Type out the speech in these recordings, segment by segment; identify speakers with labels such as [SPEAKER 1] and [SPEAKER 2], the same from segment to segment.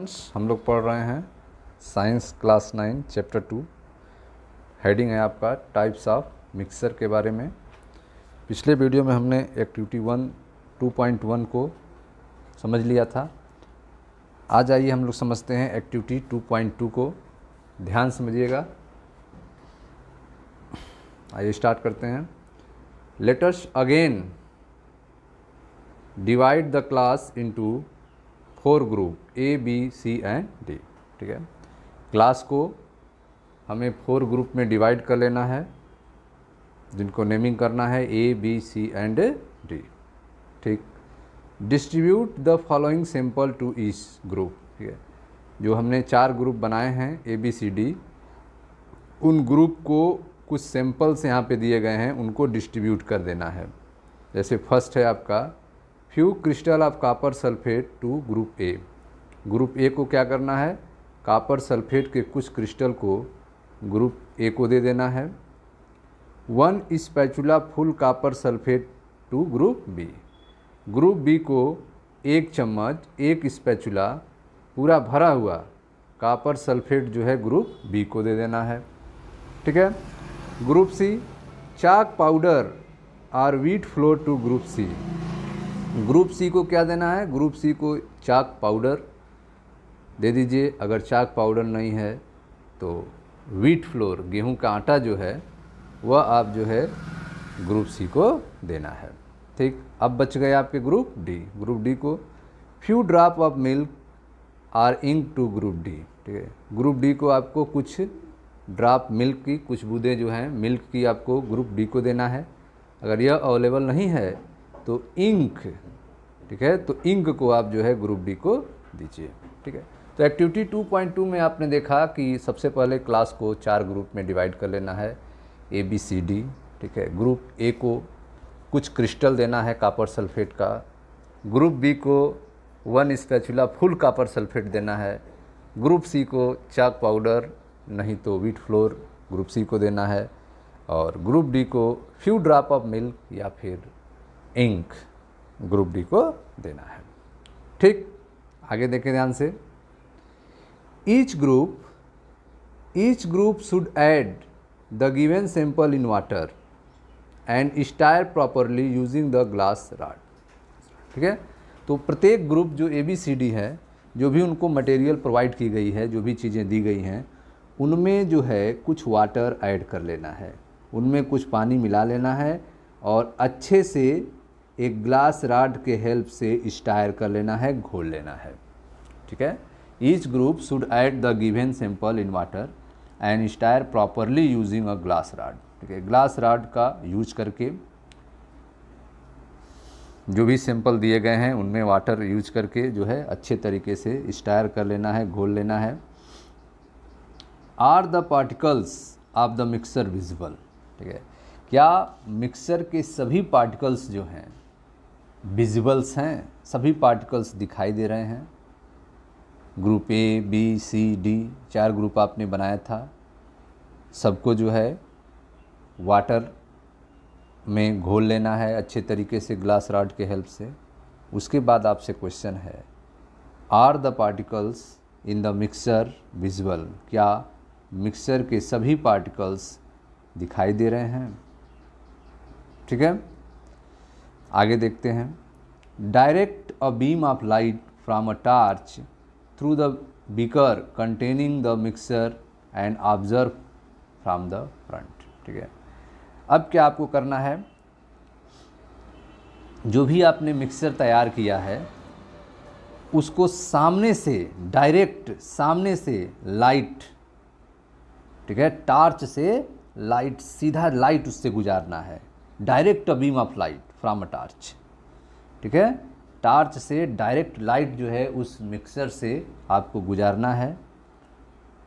[SPEAKER 1] Friends हम लोग पढ़ रहे हैं science class nine chapter two heading है आपका टाइप्स ऑफ़ मिक्सर के बारे में। पिछले वीडियो में हमने activity one two point one को समझ लिया था। आज आइए हम लोग समझते हैं एक्टिविटी टू पॉइंट टू को। ध्यान समझिएगा। आइए स्टार्ट करते हैं। Let's again divide the class into four group A, B, C and D, ठीक है? क्लास को हमें फोर ग्रुप में डिवाइड कर लेना है, जिनको नेमिंग करना है A, B, C and D, ठीक? Distribute the following sample to each group, ठीक है? जो हमने चार ग्रुप बनाए हैं, ए, बी, सी, डी, उन ग्रुप को कुछ सैंपल्स यहाँ पे दिए गए हैं, उनको डिस्ट्रीब्यूट कर देना है। जैसे फ़र्स्ट है आपका few crystal of copper sulphate to group A group A को क्या करना है? कापर सल्फेट के कुछ क्रिस्टल को ग्रुप ए को दे देना है। One spatula full copper sulphate to group B group B को एक चम्मच, एक स्पैचुला पूरा भरा हुआ कापर सल्फेट जो है ग्रुप बी को दे देना है। ठीक है? Group C chalk powder or wheat flour to group C group C को क्या देना है? ग्रुप सी को चाक पाउडर दे दीजिए। अगर चाक पाउडर नहीं है तो वीट फ्लोर, गेहूँ का आटा जो है, वह आप जो है, ग्रुप सी को देना है। ठीक? अब बच गए आपके ग्रुप डी। ग्रुप डी को few drop of milk or ink to group D. ठीक है? ग्रुप डी को आपको कुछ ड्रॉप मिल्क की कुछ बूंदें जो हैं, मिल्क की आपको ग्रुप डी को देना है। अगर यह अवेलेबल नहीं है तो इंक, ठीक है? तो इंक को आप जो है ग्रुप डी को दीजिए, ठीक है? तो एक्टिविटी 2.2 में आपने देखा कि सबसे पहले क्लास को चार ग्रुप में डिवाइड कर लेना है, ए बी सी डी, ठीक है? ग्रुप ए को कुछ क्रिस्टल देना है कापर सल्फेट का। ग्रुप बी को one spatula full copper sulphate देना है। ग्रुप सी को चाक पाउडर, नहीं तो वीट फ्लोर ग्रुप सी को देना है। और ग्रुप डी को फ्यू ड्रॉप ऑफ़ मिल्क या फिर इंक ग्रुप डी को देना है। ठीक, आगे देखें ध्यान से। Each group each group should add the given sample in water and stir properly using the glass rod ठीक है? तो प्रत्येक ग्रुप जो ए बी सी डी है, जो भी उनको मटेरियल प्रोवाइड की गई है, जो भी चीज़ें दी गई हैं, उनमें जो है कुछ वाटर ऐड कर लेना है। उनमें कुछ पानी मिला लेना है और अच्छे से एक ग्लास राड के हेल्प से स्टायर कर लेना है, घोल लेना है। ठीक है? Each group should add the given sample in water and stir properly using a glass rod ठीक है? ग्लास राड का यूज़ करके जो भी सैंपल दिए गए हैं, उनमें वाटर यूज़ करके जो है अच्छे तरीके से स्टायर कर लेना है, घोल लेना है। Are the particles of the mixture visible ठीक है? क्या मिक्सर के सभी पार्टिकल्स जो हैं विजिबल्स हैं, सभी पार्टिकल्स दिखाई दे रहे हैं। Group A, B, C, D, चार ग्रुप आपने बनाया था। सबको जो है वाटर में घोल लेना है, अच्छे तरीके से ग्लास राड के हेल्प से। उसके बाद आपसे क्वेश्चन है, are the particles in the mixture visual क्या मिक्सर के सभी पार्टिकल्स दिखाई दे रहे हैं? ठीक है? आगे देखते हैं। Direct a beam of light from a torch through the beaker containing the mixture and observe from the front ठीक है? अब क्या आपको करना है? जो भी आपने मिक्सर तैयार किया है, उसको सामने से डायरेक्ट सामने से लाइट ठीक है? टार्च से लाइट सीधा लाइट उससे गुजारना है। Direct beam of light from a torch. ठीक है? टार्च से डायरेक्ट लाइट जो है उस मिक्सर से आपको गुजारना है।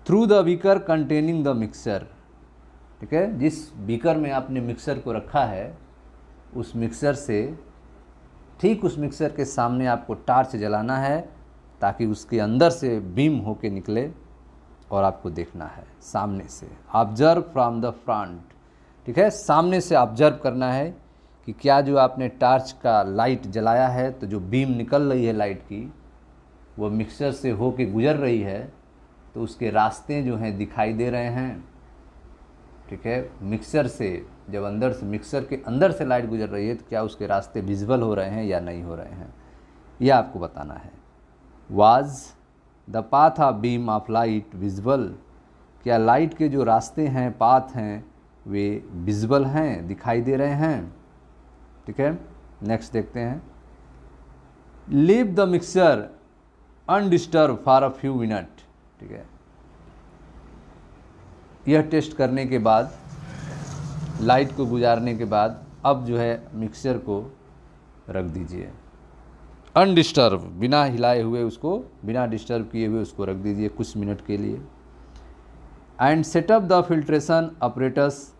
[SPEAKER 1] Through the beaker containing the mixture ठीक है? जिस बीकर में आपने मिक्सर को रखा है, उस मिक्सर से ठीक उस मिक्सर के सामने आपको टार्च जलाना है, ताकि उसके अंदर से बीम होके निकले और आपको देखना है, सामने से। ऑब्ज़र्व फ्रॉम द फ्रंट ठीक है? सामने से ऑब्ज़र्व करना है कि क्या जो आपने टार्च का लाइट जलाया है तो जो बीम निकल रही है लाइट की वह मिक्सर से हो के गुजर रही है तो उसके रास्ते जो हैं दिखाई दे रहे हैं। ठीक है? मिक्सर से, जब अंदर से मिक्सर के अंदर से लाइट गुजर रही है तो क्या उसके रास्ते विजुअल हो रहे हैं या नहीं हो रहे हैं? यह आपको बताना है। Was the path of beam of light visual क्या लाइट के जो रास्ते हैं पाथ हैं वे विजुअल हैं, दिखाई दे रहे हैं। ठीक है? नेक्स्ट देखते हैं। Leave the mixture undisturbed for a few minute ठीक है? यह टेस्ट करने के बाद लाइट को गुजारने के बाद, अब जो है मिक्सर को रख दीजिए। अनडिस्टर्ब बिना हिलाए हुए उसको, बिना डिस्टर्ब किए हुए उसको रख दीजिए कुछ मिनट के लिए। And setup the filtration operators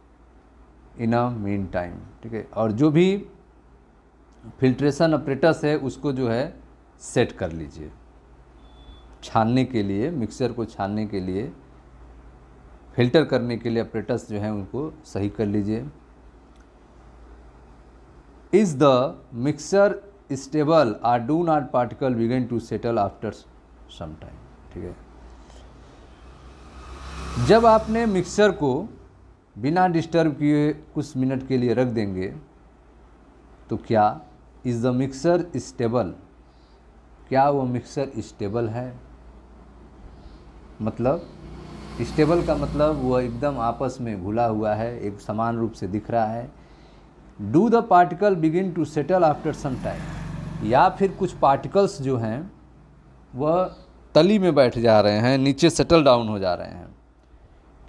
[SPEAKER 1] in a mean time ठीक है? और जो भी फिल्ट्रेशन ऑपरेटर्स है, उसको जो है सेट कर लीजिए। छानने के लिए मिक्सर को छानने के लिए फ़िल्टर करने के लिए ऑपरेटर्स जो हैं, उनको सही कर लीजिए। Is the mixer stable or do not particle begin to settle after some time ठीक है? जब आपने मिक्सर को बिना डिस्टर्ब किए कुछ मिनट के लिए रख देंगे तो क्या इज़ द मिक्सर स्टेबल? क्या वो मिक्सर स्टेबल है? मतलब स्टेबल का मतलब वह एकदम आपस में घुला हुआ है, एक समान रूप से दिख रहा है। Do the particle begin to settle after some time या फिर कुछ पार्टिकल्स जो हैं, वह तली में बैठ जा रहे हैं, नीचे सेटल डाउन हो जा रहे हैं।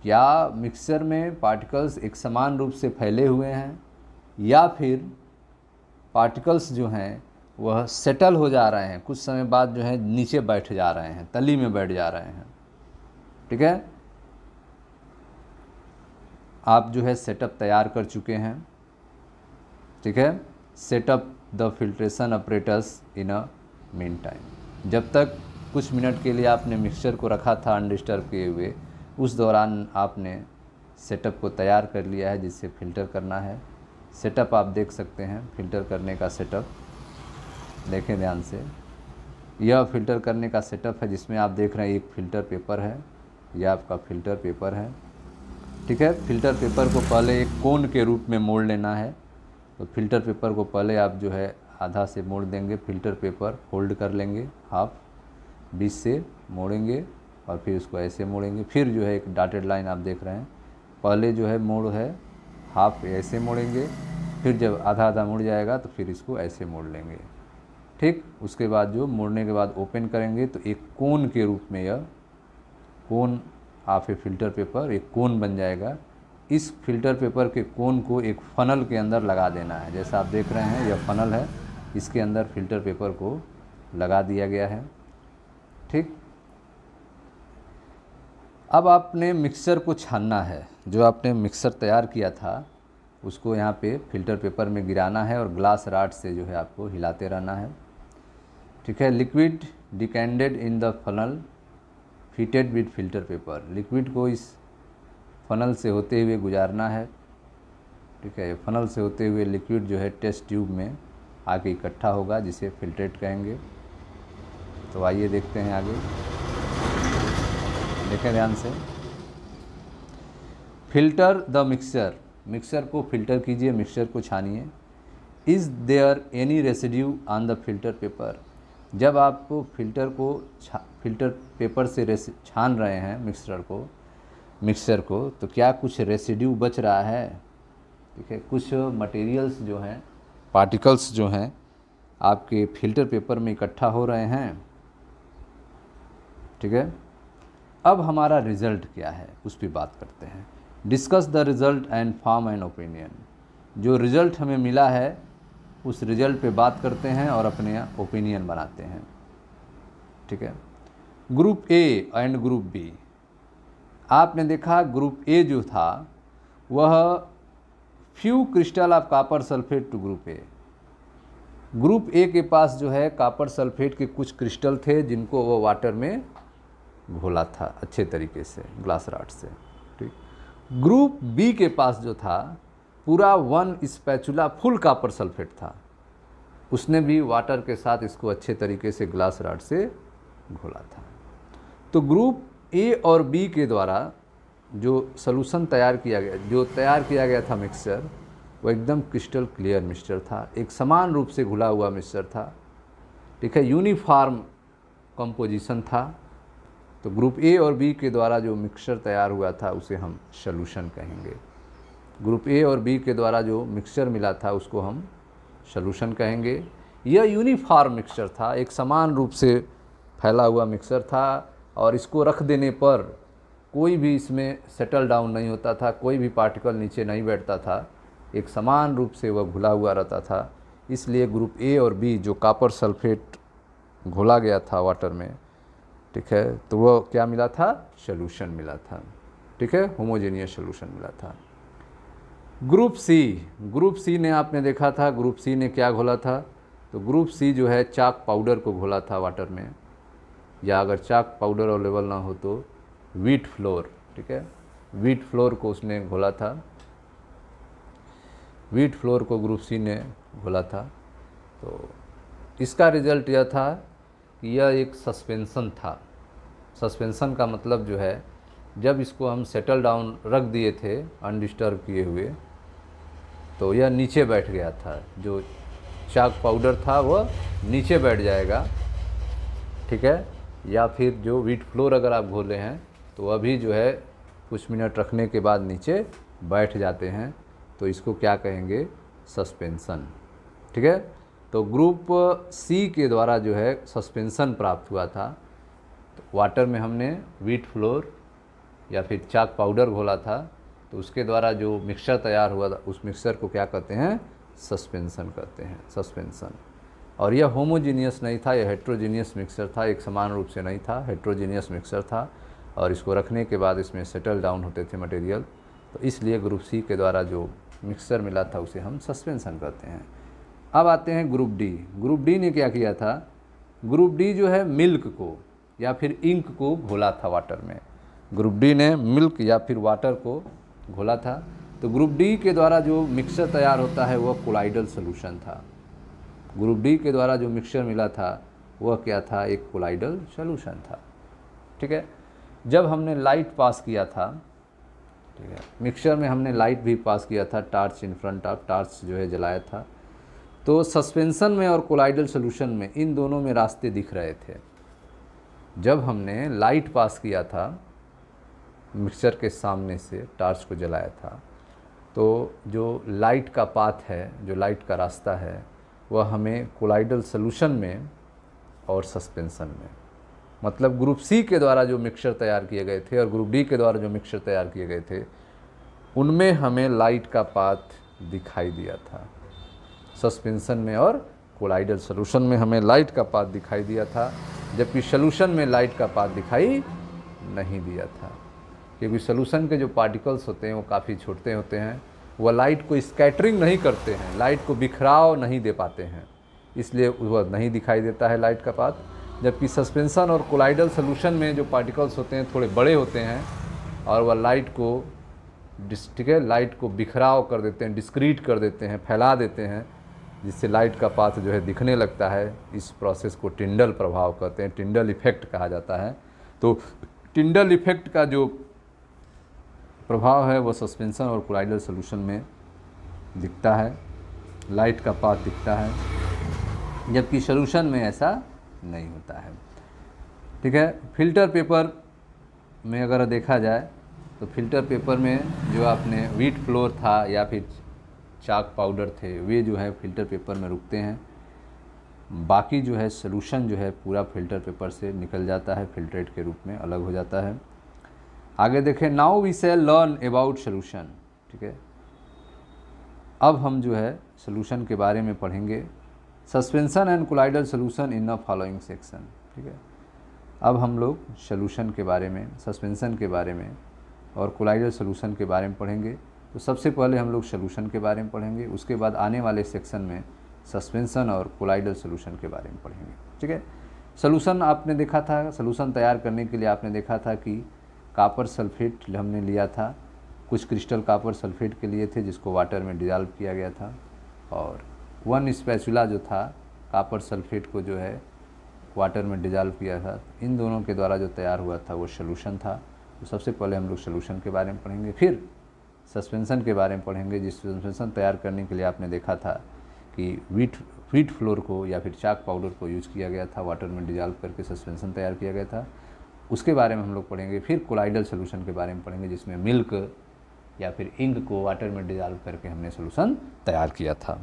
[SPEAKER 1] क्या मिक्सर में पार्टिकल्स एक समान रूप से फैले हुए हैं, या फिर पार्टिकल्स जो हैं, वह सेटल हो जा रहे हैं, कुछ समय बाद जो है, नीचे बैठ जा रहे हैं, तली में बैठ जा रहे हैं। ठीक है? आप जो है सेटअप तैयार कर चुके हैं। ठीक है? Setup the filtration operators in a mean time जब तक कुछ मिनट के लिए आपने मिक्सचर को रखा था, अनडिस्टर्ब किए हुए उस दौरान आपने सेटअप को तैयार कर लिया है जिससे फ़िल्टर करना है। सेटअप आप देख सकते हैं फ़िल्टर करने का सेटअप देखें ध्यान से। यह फ़िल्टर करने का सेटअप है जिसमें आप देख रहे हैं एक फ़िल्टर पेपर है। यह आपका फ़िल्टर पेपर है। ठीक है? फ़िल्टर पेपर को पहले एक कोन के रूप में मोड़ लेना है। तो फ़िल्टर पेपर को पहले आप जो है आधा से मोड़ देंगे। फ़िल्टर पेपर होल्ड कर लेंगे। हाफ़ बीच से मोड़ेंगे। और फिर उसको ऐसे मोड़ेंगे। फिर जो है एक डाटेड लाइन आप देख रहे हैं। पहले जो है मोड़ है हाफ़ ऐसे मोड़ेंगे। फिर जब आधा आधा मुड़ जाएगा तो फिर इसको ऐसे मोड़ लेंगे। ठीक? उसके बाद जो मोड़ने के बाद ओपन करेंगे तो एक कोन के रूप में यह कोन ए फ़िल्टर पेपर एक कोन बन जाएगा। इस फ़िल्टर पेपर के कोन को एक फनल के अंदर लगा देना है। जैसा आप देख रहे हैं, यह फनल है। इसके अंदर फ़िल्टर पेपर को लगा दिया गया है ठीक अब आपने मिक्सर को छानना है। जो आपने मिक्सर तैयार किया था, उसको यहाँ पे फ़िल्टर पेपर में गिराना है और ग्लास राड से जो है आपको हिलाते रहना है। ठीक है liquid decanted in the funnel fitted with filter paper liquid को इस फनल से होते हुए गुजारना है। ठीक है फनल से होते हुए लिक्विड जो है टेस्ट ट्यूब में आके इकट्ठा होगा, जिसे फिल्ट्रेट कहेंगे। तो आइए देखते हैं आगे। देखें ध्यान से। Filter the mixer. मिक्सर को फ़िल्टर कीजिए, मिक्सर को छानिए। Is there any residue on the filter paper? जब आप फ़िल्टर को फ़िल्टर पेपर से छान रहे हैं मिक्सर को मिक्सर को तो क्या कुछ रेसिड्यू बच रहा है? ठीक है कुछ मटेरियल्स जो हैं पार्टिकल्स जो हैं, आपके फ़िल्टर पेपर में इकट्ठा हो रहे हैं। ठीक है? अब हमारा रिज़ल्ट क्या है, उस पर बात करते हैं। Discuss the result and form and opinion जो रिज़ल्ट हमें मिला है, उस रिज़ल्ट पे बात करते हैं और अपने ओपिनियन बनाते हैं। ठीक है? Group A and group B आपने देखा ग्रुप ए जो था, वह few crystal of copper sulphate to group A group A के पास जो है कापर सल्फेट के कुछ क्रिस्टल थे, जिनको वह वाटर में घोला था अच्छे तरीके से, ग्लास राट से, ठीक? ग्रुप बी के पास जो था, पूरा one spatula full copper sulphate था। उसने भी वाटर के साथ इसको अच्छे तरीके से ग्लास राड से घोला था। तो ग्रुप ए और बी के द्वारा जो सलूशन तैयार किया गया, जो तैयार किया गया था मिक्सचर वो एकदम क्रिस्टल क्लियर मिक्सचर था। एक समान रूप से घुला हुआ मिक्सचर था। ठीक है यूनिफॉर्म कंपोजिशन था। तो ग्रुप ए और बी के द्वारा जो मिक्सचर तैयार हुआ था, उसे हम सलूशन कहेंगे। ग्रुप ए और बी के द्वारा जो मिक्सचर मिला था, उसको हम सलूशन कहेंगे। यह यूनिफॉर्म मिक्सचर था, एक समान रूप से फैला हुआ मिक्सचर था और इसको रख देने पर कोई भी इसमें सेटल डाउन नहीं होता था, कोई भी पार्टिकल नीचे नहीं बैठता था, एक समान रूप से वह घुला हुआ रहता था। इसलिए ग्रुप ए और बी जो कापर सल्फेट घोला गया था वाटर में ठीक है? तो वह क्या मिला था? सोल्यूशन मिला था। ठीक है? होमोजेनियस सोल्यूशन मिला था। ग्रुप सी ग्रुप सी ने आपने देखा था ग्रुप सी ने क्या घोला था? तो ग्रुप सी जो है, चाक पाउडर को घोला था वाटर में। या अगर चाक पाउडर अवेलेबल ना हो तो वीट फ्लोर ठीक है? वीट फ्लोर को उसने घोला था। वीट फ्लोर को ग्रुप सी ने घोला था। तो इसका रिज़ल्ट यह था यह एक सस्पेंसन था। सस्पेंसन का मतलब जो है, जब इसको हम सेटल डाउन रख दिए थे अनडिस्टर्ब किए हुए तो यह नीचे बैठ गया था। जो चाक पाउडर था, वह नीचे बैठ जाएगा। ठीक है? या फिर जो वीट फ्लोर अगर आप घोले हैं तो अभी जो है, कुछ मिनट रखने के बाद नीचे बैठ जाते हैं। तो इसको क्या कहेंगे? सस्पेंसन ठीक है? तो ग्रुप सी के द्वारा जो है सस्पेंसन प्राप्त हुआ था। तो वाटर में हमने वीट फ्लोर या फिर चाक पाउडर घोला था। तो उसके द्वारा जो मिक्सचर तैयार हुआ था, उस मिक्सचर को क्या कहते हैं? सस्पेंसन कहते हैं सस्पेंसन और यह होमोजीनियस नहीं था, यह हेट्रोजीनियस मिक्सचर था, एक समान रूप से नहीं था, हेट्रोजीनियस मिक्सचर था। और इसको रखने के बाद इसमें सेटल डाउन होते थे मटेरियल। तो इसलिए ग्रुप सी के द्वारा जो मिक्सचर मिला था, उसे हम सस्पेंसन कहते हैं। अब आते हैं ग्रुप डी। ग्रुप डी ने क्या किया था? ग्रुप डी जो है मिल्क को या फिर इंक को घोला था वाटर में। ग्रुप डी ने मिल्क या फिर वाटर को घोला था। तो ग्रुप डी के द्वारा जो मिक्सचर तैयार होता है, वह कोलाइडल सोल्यूशन था। ग्रुप डी के द्वारा जो मिक्सचर मिला था, वह क्या था? एक कोलाइडल सोल्यूशन था। ठीक है? जब हमने लाइट पास किया था, ठीक है मिक्सचर में हमने लाइट भी पास किया था, torch in front of, torch जो है जलाया था। तो सस्पेंसन में और कोलाइडल सोल्यूशन में इन दोनों में रास्ते दिख रहे थे। जब हमने लाइट पास किया था मिक्सचर के सामने से टार्च को जलाया था तो जो लाइट का पाथ है, जो लाइट का रास्ता है, वह हमें कोलाइडल सोल्यूशन में और सस्पेंसन में मतलब ग्रुप सी के द्वारा जो मिक्सचर तैयार किए गए थे और ग्रुप डी के द्वारा जो मिक्सचर तैयार किए गए थे, उनमें हमें लाइट का पाथ दिखाई दिया था। सस्पेंसन में और कोलाइडल सोलूशन में हमें लाइट का पाथ दिखाई दिया था, जबकि सोलूशन में लाइट का पाथ दिखाई नहीं दिया था। क्योंकि सोलूशन के जो पार्टिकल्स होते हैं, वो काफ़ी छोटे होते हैं। वह लाइट को स्कैटरिंग नहीं करते हैं, लाइट को बिखराव नहीं दे पाते हैं। इसलिए वह नहीं दिखाई देता है लाइट का पाथ। जबकि सस्पेंसन और कोलाइडल सोलूशन में जो पार्टिकल्स होते हैं, थोड़े बड़े होते हैं, और वह लाइट को ठीक है, लाइट को बिखराव कर देते हैं, डिस्क्रीट कर देते हैं, फैला देते हैं। जिससे लाइट का पाथ जो है दिखने लगता है, इस प्रोसेस को टिंडल प्रभाव कहते हैं टिंडल इफ़ेक्ट कहा जाता है। तो टिंडल इफ़ेक्ट का जो प्रभाव है, वो सस्पेंशन और कोलाइडल सोल्यूशन में दिखता है लाइट का पाथ दिखता है, जबकि सोल्यूशन में ऐसा नहीं होता है। ठीक है? फ़िल्टर पेपर में अगर देखा जाए तो फ़िल्टर पेपर में जो आपने वीट फ्लोर था या फिर चाक पाउडर थे, वे जो है फ़िल्टर पेपर में रुकते हैं। बाकी जो है सोलूशन जो है पूरा फ़िल्टर पेपर से निकल जाता है फिल्ट्रेट के रूप में अलग हो जाता है। आगे देखें now we see learn about solution ठीक है? अब हम जो है सोलूशन के बारे में पढ़ेंगे। Suspension and colloidal solution in the following section ठीक है? अब हम लोग सोलूशन के बारे में सस्पेंसन के बारे में और कोलाइडल सोलूशन के बारे में पढ़ेंगे। तो सबसे पहले हम लोग सोलूशन के बारे में पढ़ेंगे, उसके बाद आने वाले सेक्शन में सस्पेंसन और कोलाइडल सोलूशन के बारे में पढ़ेंगे, ठीक है? सोलूशन आपने देखा था सोलूशन तैयार करने के लिए आपने देखा था कि कापर सल्फेट हमने लिया था, कुछ क्रिस्टल कापर सल्फेट के लिए थे, जिसको वाटर में डिजॉल्व किया गया था, और वन स्पैचुला जो था कापर सल्फेट को जो है वाटर में डिजॉल्व किया था, इन दोनों के द्वारा जो तैयार हुआ था, वो सोलूशन था। तो सबसे पहले हम लोग सोलूशन के बारे में पढ़ेंगे, फिर सस्पेंसन के बारे में पढ़ेंगे, जिस सस्पेंसन तैयार करने के लिए आपने देखा था कि वीट वीट फ्लोर को या फिर चाक पाउडर को यूज़ किया गया था वाटर में डिजॉल्व करके सस्पेंसन तैयार किया गया था। उसके बारे में हम लोग पढ़ेंगे, फिर कोलाइडल सोल्यूशन के बारे में पढ़ेंगे, जिसमें मिल्क या फिर इंक को वाटर में डिजॉल्व करके हमने सोल्यूशन तैयार किया था।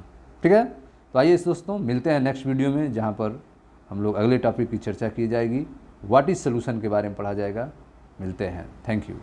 [SPEAKER 1] ठीक है? तो आइए इस दोस्तों, मिलते हैं नेक्स्ट वीडियो में, जहाँ पर हम लोग अगले टॉपिक की चर्चा की जाएगी। व्हाट इज़ सोल्यूशन के बारे में पढ़ा जाएगा? मिलते हैं। Thank you